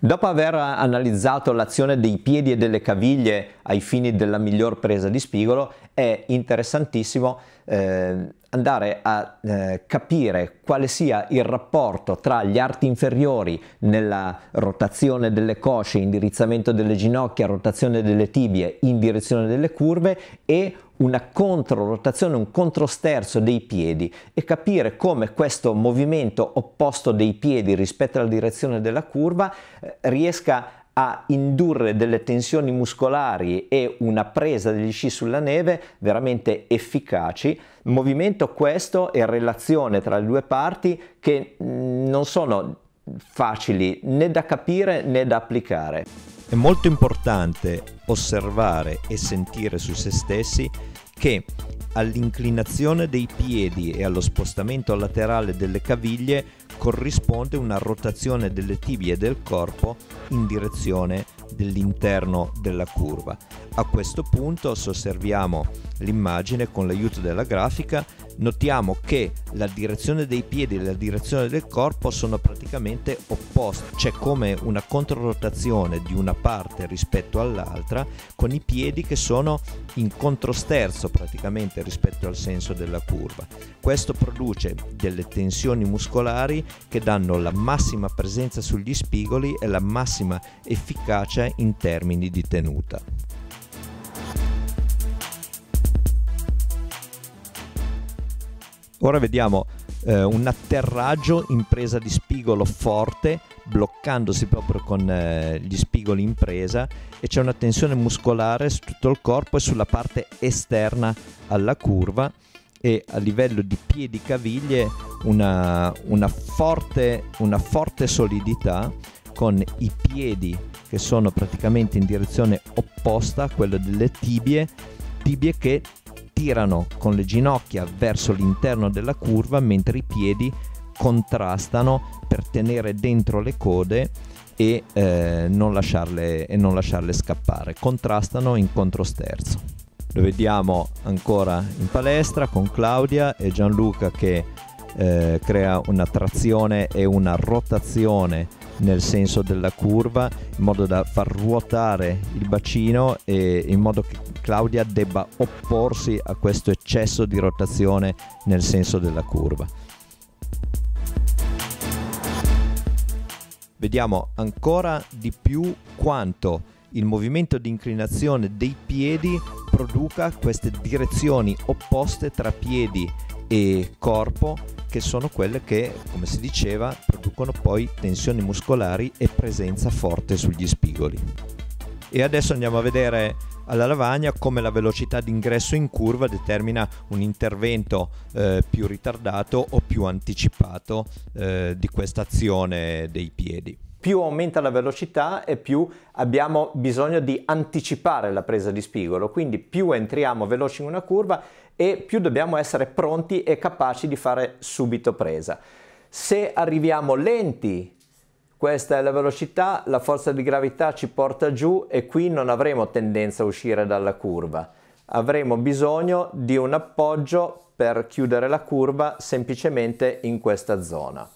Dopo aver analizzato l'azione dei piedi e delle caviglie ai fini della miglior presa di spigolo, è interessantissimo eh, andare a eh, capire quale sia il rapporto tra gli arti inferiori nella rotazione delle cosce, indirizzamento delle ginocchia, rotazione delle tibie in direzione delle curve e una controrotazione, un controsterzo dei piedi e capire come questo movimento opposto dei piedi rispetto alla direzione della curva eh, riesca a indurre delle tensioni muscolari e una presa degli sci sulla neve veramente efficaci, movimento questo e relazione tra le due parti che mm, non sono facili né da capire né da applicare. È molto importante osservare e sentire su se stessi che all'inclinazione dei piedi e allo spostamento laterale delle caviglie corrisponde una rotazione delle tibie del corpo in direzione dell'interno della curva. A questo punto, se osserviamo l'immagine con l'aiuto della grafica, notiamo che la direzione dei piedi e la direzione del corpo sono praticamente opposte, c'è come una controrotazione di una parte rispetto all'altra con i piedi che sono in controsterzo praticamente rispetto al senso della curva. Questo produce delle tensioni muscolari che danno la massima presenza sugli spigoli e la massima efficacia in termini di tenuta. Ora vediamo eh, un atterraggio in presa di spigolo forte, bloccandosi proprio con eh, gli spigoli in presa e c'è una tensione muscolare su tutto il corpo e sulla parte esterna alla curva e a livello di piedi caviglie una, una, forte, una forte solidità con i piedi che sono praticamente in direzione opposta a quella delle tibie, tibie che tirano con le ginocchia verso l'interno della curva mentre i piedi contrastano per tenere dentro le code e, eh, non, lasciarle, e non lasciarle scappare. Contrastano in controsterzo. Lo vediamo ancora in palestra con Claudia e Gianluca che eh, crea una trazione e una rotazione nel senso della curva in modo da far ruotare il bacino e in modo che Claudia debba opporsi a questo eccesso di rotazione nel senso della curva. Vediamo ancora di più quanto il movimento di inclinazione dei piedi produca queste direzioni opposte tra piedi e corpo che sono quelle che, come si diceva, producono poi tensioni muscolari e presenza forte sugli spigoli. E adesso andiamo a vedere alla lavagna come la velocità d'ingresso in curva determina un intervento eh, più ritardato o più anticipato eh, di questa azione dei piedi. Più aumenta la velocità e più abbiamo bisogno di anticipare la presa di spigolo, quindi più entriamo veloci in una curva e più dobbiamo essere pronti e capaci di fare subito presa. Se arriviamo lenti, questa è la velocità, la forza di gravità ci porta giù e qui non avremo tendenza a uscire dalla curva. Avremo bisogno di un appoggio per chiudere la curva semplicemente in questa zona.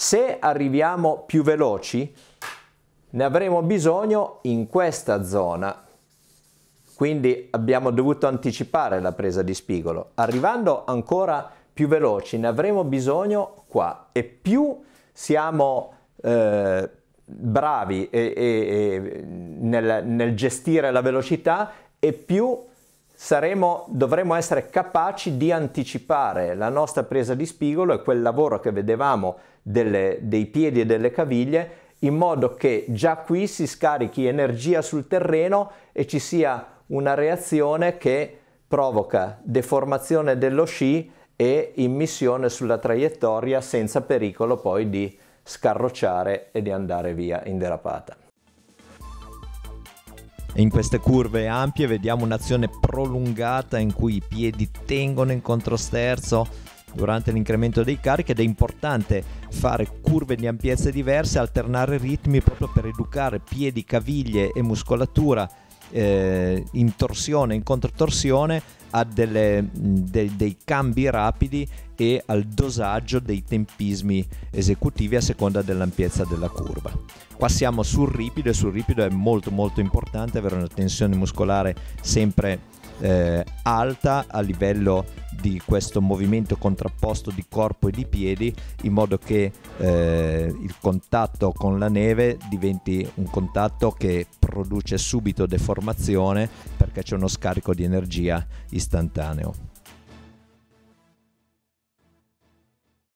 Se arriviamo più veloci, ne avremo bisogno in questa zona quindi abbiamo dovuto anticipare la presa di spigolo. Arrivando ancora più veloci ne avremo bisogno qua e più siamo eh, bravi e, e, e nel, nel, gestire la velocità e più saremo, dovremo essere capaci di anticipare la nostra presa di spigolo e quel lavoro che vedevamo delle, dei piedi e delle caviglie in modo che già qui si scarichi energia sul terreno e ci sia una reazione che provoca deformazione dello sci e immissione sulla traiettoria senza pericolo poi di scarrocciare e di andare via in derapata. In queste curve ampie vediamo un'azione prolungata in cui i piedi tengono in controsterzo durante l'incremento dei carichi ed è importante fare curve di ampiezze diverse, alternare ritmi proprio per educare piedi, caviglie e muscolatura eh, in torsione, in controtorsione, a delle, de, dei cambi rapidi e al dosaggio dei tempismi esecutivi a seconda dell'ampiezza della curva. Qua siamo sul ripido e sul ripido è molto molto importante avere una tensione muscolare sempre eh, alta a livello di questo movimento contrapposto di corpo e di piedi in modo che eh, il contatto con la neve diventi un contatto che produce subito deformazione perché c'è uno scarico di energia istantaneo.